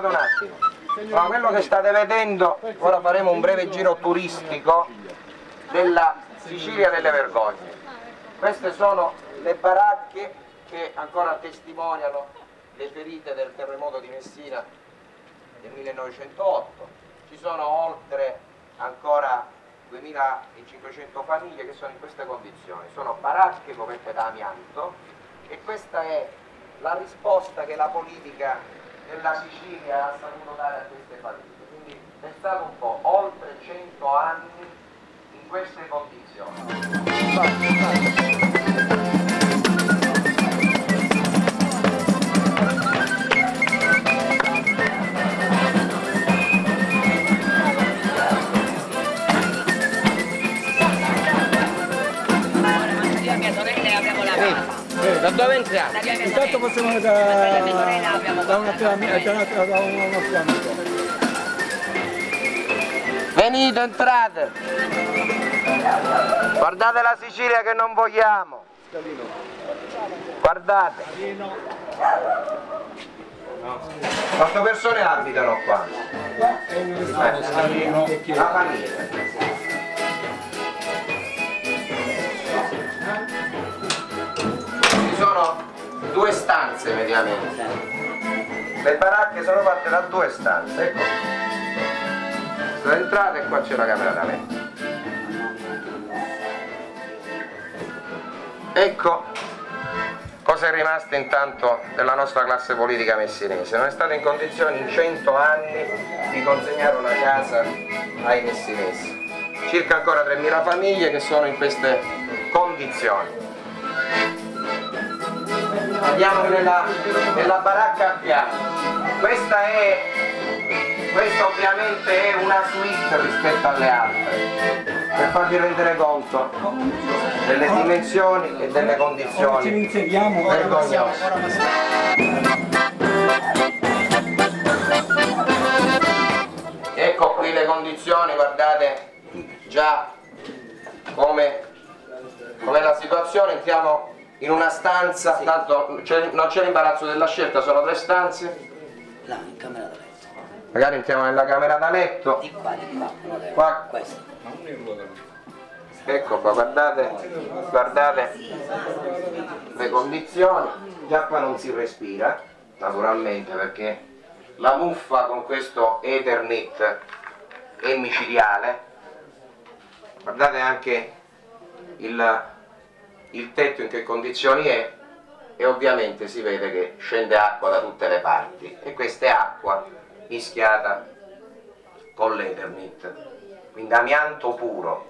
scusate un attimo. Allora, quello che state vedendo, ora faremo un breve giro turistico della Sicilia delle Vergogne. Queste sono le baracche che ancora testimoniano le ferite del terremoto di Messina del 1908. Ci sono oltre ancora 2500 famiglie che sono in queste condizioni. Sono baracche coperte da amianto e questa è la risposta che la politica della Sicilia ha saputo dare a queste famiglie. Quindi pensate un po', oltre 100 anni in queste condizioni. Mia sorella abbiamo la casa. Da dove entriamo? Da via mia Intanto possiamo Da da, da una piramide, da una- da un nostro amico. Venite, entrate! Guardate la Sicilia che non vogliamo! Guardate! Quante persone abitano qua? Eh, La famiglia. Stanze mediamente. Le baracche sono fatte da due stanze, ecco. Sono entrate e qua c'è la camera da letto. Ecco cosa è rimasto intanto della nostra classe politica messinese. Non è stata in condizioni in 100 anni di consegnare una casa ai messinesi. Circa ancora 3.000 famiglie che sono in queste condizioni. Andiamo nella, nella baracca a fianco. Questa è questa ovviamente è una suite rispetto alle altre, per farvi rendere conto delle dimensioni e delle Ci condizioni. Ecco qui le condizioni, guardate già come com'è la situazione, entriamo in una stanza, tanto c'è- non c'è l'imbarazzo della scelta, sono tre stanze, Là, in camera da letto. magari entriamo nella camera da letto, Di qua, di qua, Qua. Questo. ecco qua, guardate, guardate le condizioni, già qua non si respira, naturalmente perché la muffa con questo Ethernet è micidiale, guardate anche il, il tetto in che condizioni è e ovviamente si vede che scende acqua da tutte le parti. E questa è acqua mischiata con l'Ethernet, quindi amianto puro.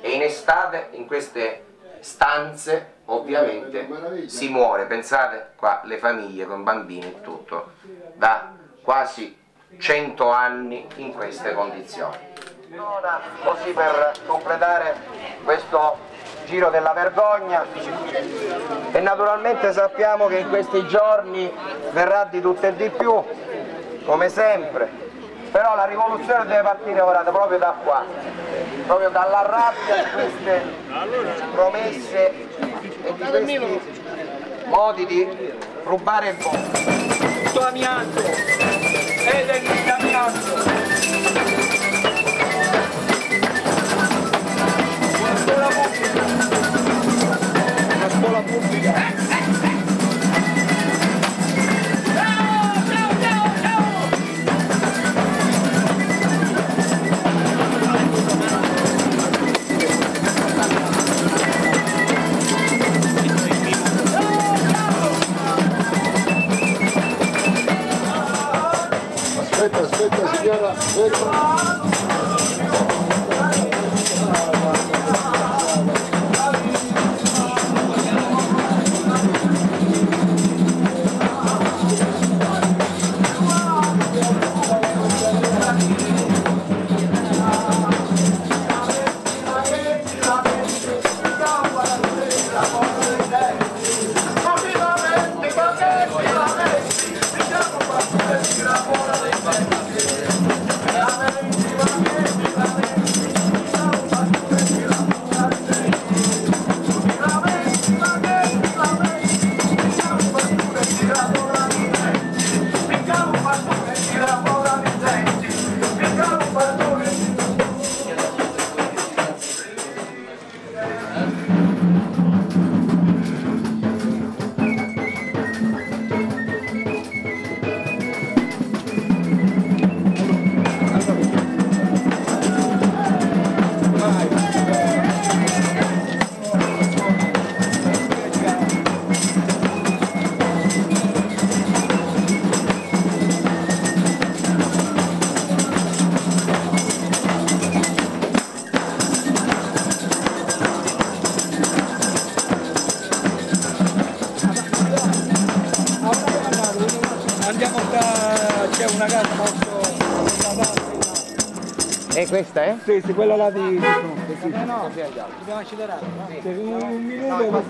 E in estate in queste stanze ovviamente si muore, pensate qua le famiglie con bambini e tutto, da quasi 100 anni in queste condizioni. Così per completare questo giro della vergogna e naturalmente sappiamo che in questi giorni verrà di tutto e di più, come sempre, però la rivoluzione deve partire ora proprio da qua, proprio dalla rabbia di queste promesse e di questi modi di rubare il voto. Tutto amianto. Ed è il amianto. Good. Da parte, E questa è? Sì, sì, quella là di... fronte, sì. No, no, dobbiamo accelerare. Un minuto